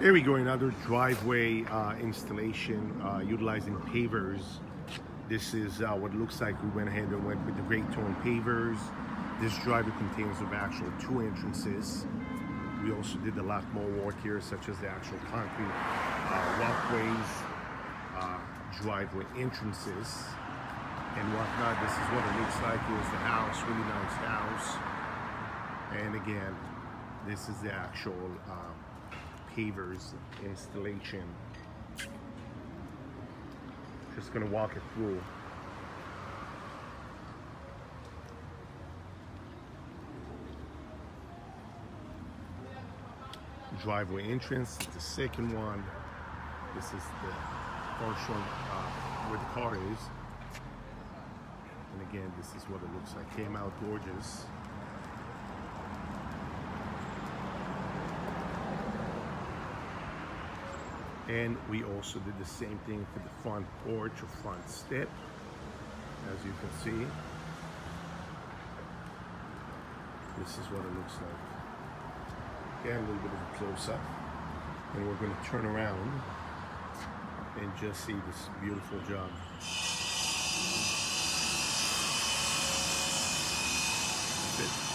There we go, another driveway uh, installation uh, utilizing pavers. This is uh, what it looks like. We went ahead and went with the Great Tone pavers. This driveway contains of actual two entrances. We also did a lot more work here, such as the actual concrete uh, walkways, uh, driveway entrances, and whatnot. This is what it looks like. Here's the house, really nice house. And again, this is the actual uh, pavers installation. Just gonna walk it through. Driveway entrance, is the second one. This is the one uh, where the car is. And again, this is what it looks like. Came out gorgeous. And we also did the same thing for the front porch or front step, as you can see. This is what it looks like. Again, a little bit of a close-up. And we're going to turn around and just see this beautiful job. That's it.